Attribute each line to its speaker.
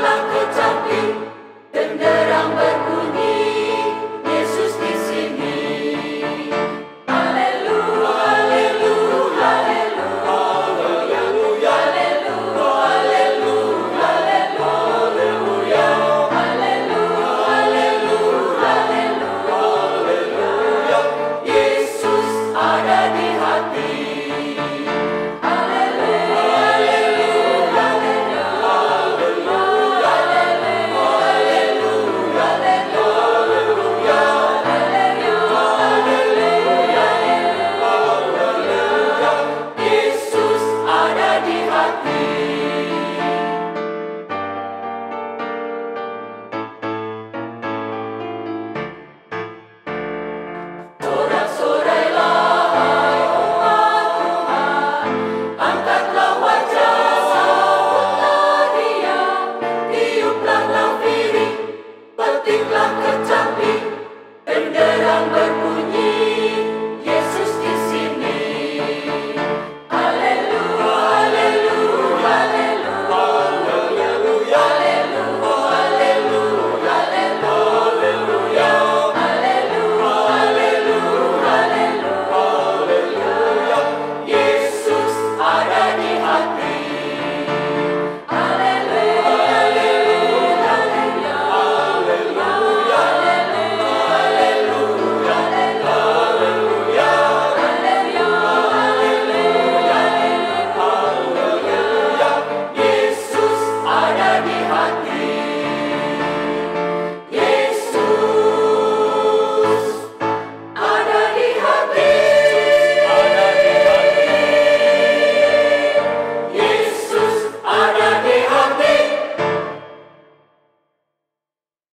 Speaker 1: love.